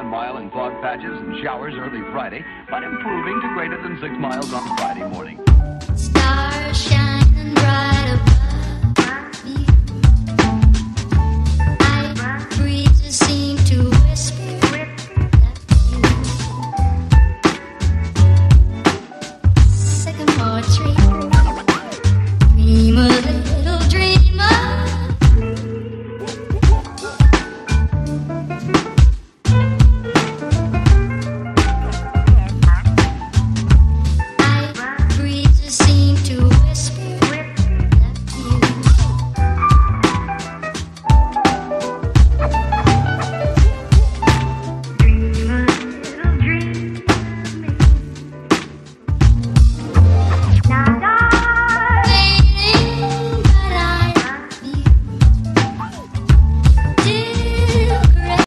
one mile in fog patches and showers early Friday, but improving to greater than six miles on Friday morning. Stars shining bright above me. Breezes seem to whisper. Sycamore tree.